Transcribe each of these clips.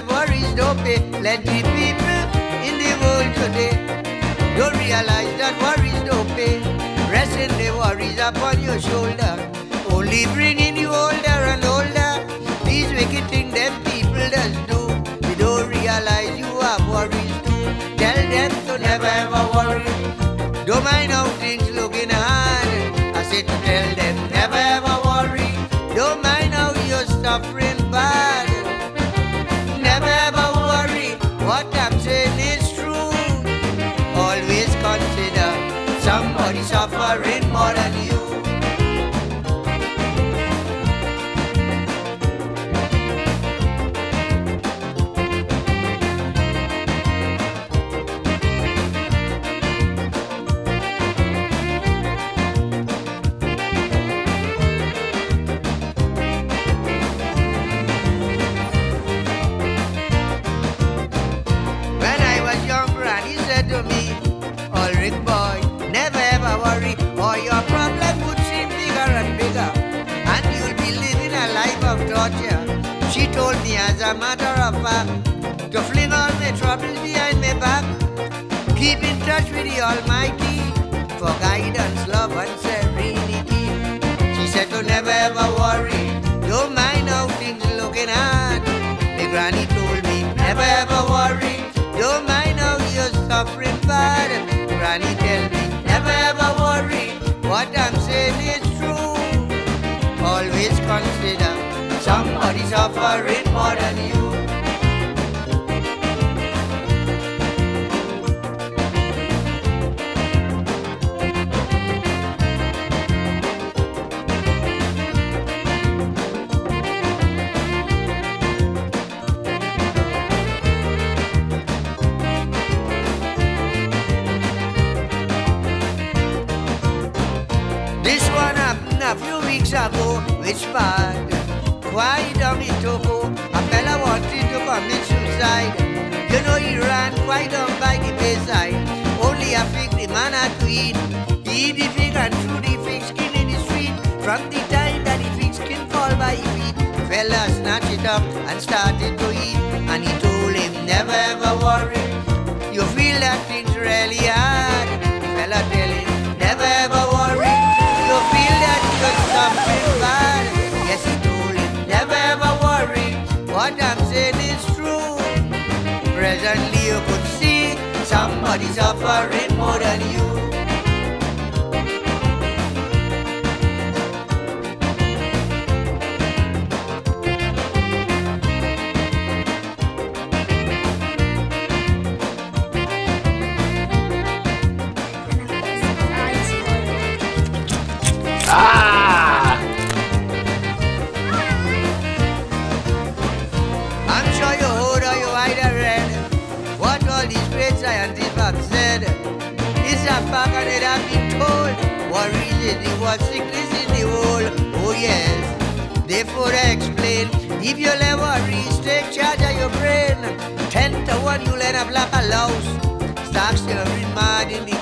worries don't pay. Plenty people in the world today don't realize that worries don't pay. Resting the worries upon your shoulder, only bringing suffering told me as a matter of fact, to fling all my troubles behind my back, keep in touch with the Almighty, for guidance, love, and serenity. She said to never ever worry, don't mind how things looking hard. The granny told me, never ever worry, somebody suffering more than you. This one happened a few weeks ago, which part? Quite down in Togo, a fella wanted to commit suicide. You know he ran quite down by the bayside. Only a fig the man had to eat. He eat the fig and threw the fig skin in the street. From the time that the fig skin fall by his feet, the fella snatched it up and started to eat. And he told him, never ever worry. You feel that things really hard. The fella tell him, never ever worry. Somebody suffering more than you. And it have been told. Is the worst sickness in the world. Oh yes. Therefore I explain, if you let worries take charge of your brain, ten to one you'll end up like a louse. Start staring mad in the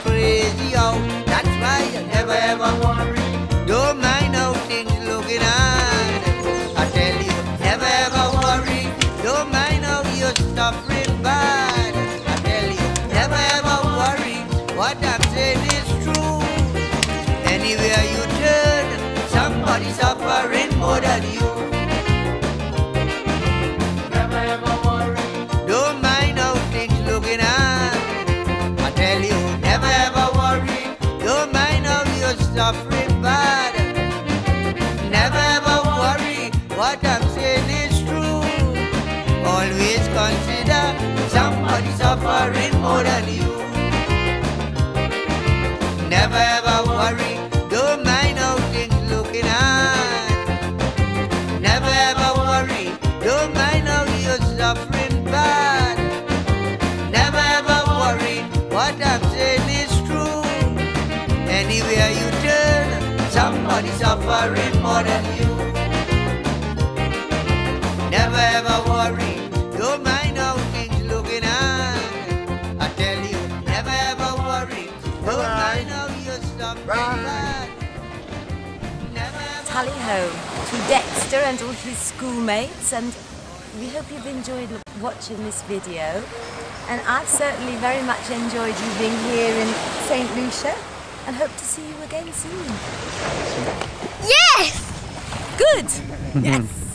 suffering more than you. Never ever worry. Don't mind how things looking hard. Never ever worry. Don't mind how you're suffering bad. Never ever worry. What I'm saying is true. Anywhere you turn, somebody's suffering more than you. Never ever Tally ho to Dexter and all his schoolmates and we hope you've enjoyed watching this video. And I've certainly very much enjoyed you being here in St. Lucia and hope to see you again soon. Yes! Good! yes!